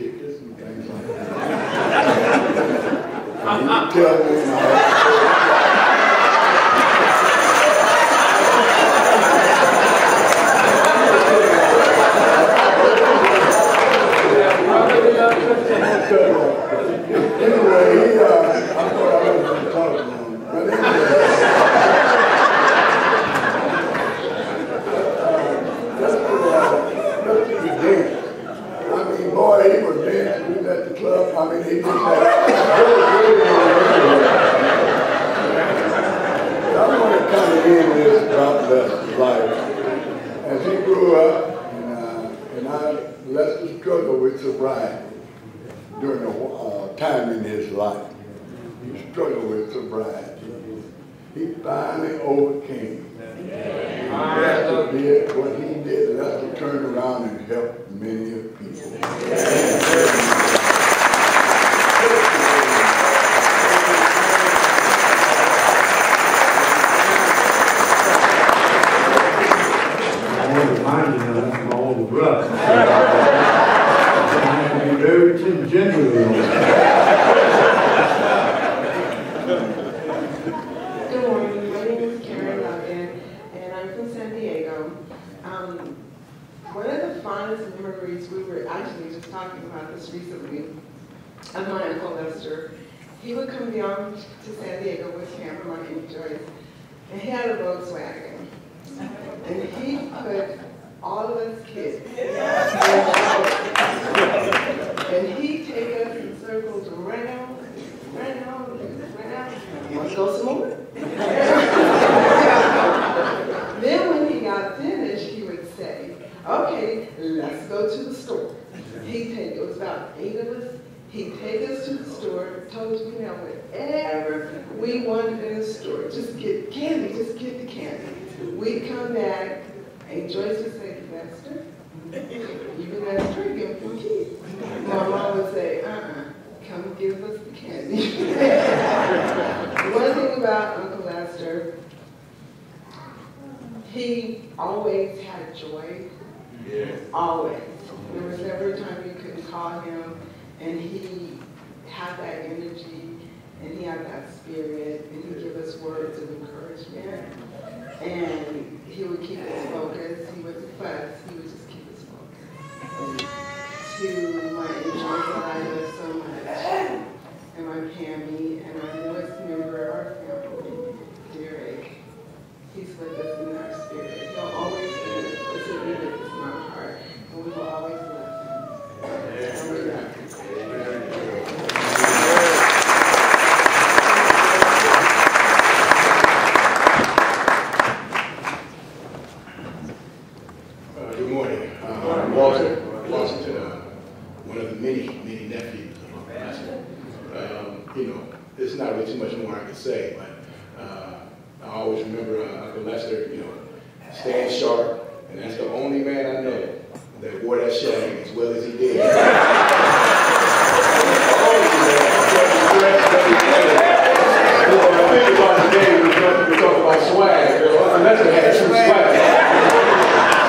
tickets and things like that. and he would tell me, you know, anyway, he, uh, I thought I was going to talk to him. But anyway, let's put, uh, let's do the dance. I mean, boy, he was dancing. We was at the club. I mean, he just had. I want to kind of end this about Lester's life. As he grew up, and, uh, and I, Lester struggled with sobriety during a uh, time in his life. He struggled with sobriety. He finally overcame. Lester did what he did. Lester turned around and helped many people. I want to remind you that I'm my older brother. I have to be very gingerly on that. Good morning, my name is Karen Logan, and I'm from San Diego. Um, one of the fondest memories, we were actually just talking about this recently, of my Uncle Lester. He would come down to San Diego with Cameron, Aunt Joyce, and he had a Volkswagen. And he put all of us kids. And he'd take us in circles around, around, around. Want to go some more? then when he got finished, he would say, okay, let's go to the store. He'd take, it was about eight of us, he'd take us to the store, told us we could have whatever we wanted in the store. Just get candy, just get the candy. We'd come back, and Joyce would say, Lester, even give him the keys. My mom would say, uh-uh, come give us the candy. One thing about Uncle Lester, he always had joy. Always. There was never a time you couldn't call him, and he had that energy, and he had that spirit, and he'd give us words of encouragement. And he would keep us focused. He wasn't fuss, he would just keep us focused. To my angels that I love so much, and my Pammy, and our newest member of our family, Derek. He's with us in our spirit. He'll always be with us. He'll be with us in our heart. And we will always love him. And we love him. Uh, Good morning. Uh, Walter Washington, uh, one of the many, many nephews of Uncle Lester. Um, You know, there's not really too much more I can say, but uh, I always remember uh, Uncle Lester, you know, staying sharp, and that's the only man I know that wore that shag as well as he did. You know, I think about today, we talk we talk about swag, you know, Uncle Lester had some swag.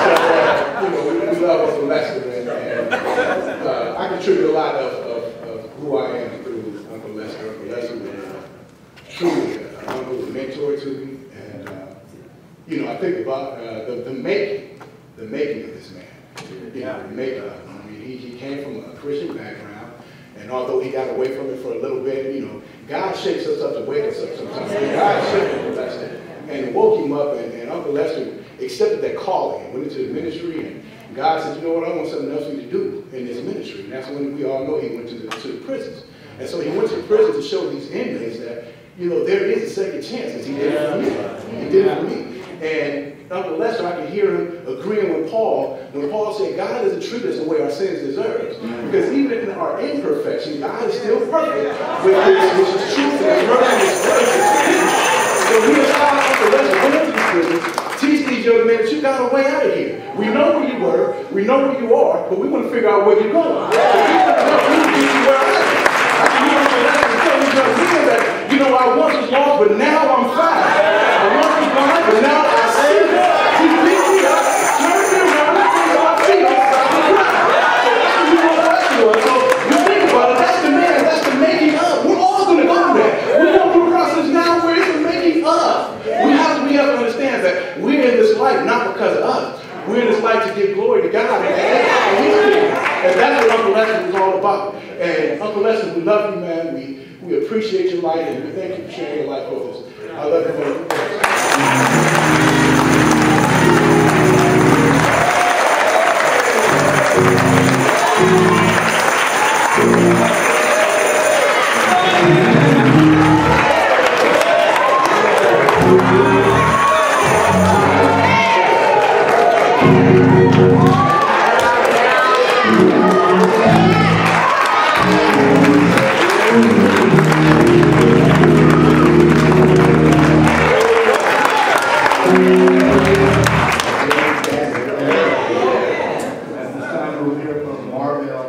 So, uh, you know, we, we love Uncle Lester, and, and uh, I contribute a lot of, of, of who I am through Uncle Lester. Uncle Lester was uh, truly an mentor to me, and uh, you know, I think about uh, the, the making, the making of this man. You know, the making of him. I mean, he, he came from a Christian background, and although he got away from it for a little bit, you know, God shakes us up to wake us up sometimes. And God shakes Uncle Lester and woke him up, and, and Uncle Lester accepted that calling and went into the ministry, and God said, you know what, I want something else for you to do in this ministry. And that's when we all know he went to the, to the prisons. And so he went to the prison to show these inmates that, you know, there is a second chance, as he did it for me. He did it for me. And Uncle Lester, I can hear him agreeing with Paul when Paul said, God doesn't treat us the way our sins deserve. Because even in our imperfection, God is still perfect with his, which is truth and mercy and his. So he allowed Uncle Lester into the prison, teach these young men that you got a way out of here. We know where you were, we know where you are, but we want to figure out where you're going. So I once was lost, but now I'm found. I once was blind, but now I see. Me up, me and my feet the ground. You think about it, that's the man, that's the making up. We're all going to go through that. We're going through process now where it's the making up. We have to to understand that we're in this life not because of us. We're in this life to give glory to God and that's what Uncle Lester was all about. And Uncle Lester, we love you, man. We we appreciate your light and we thank you for sharing your life with us. I love you, man. At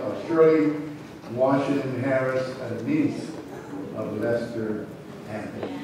of Shirley Washington Harris, a niece of Lester Anthony.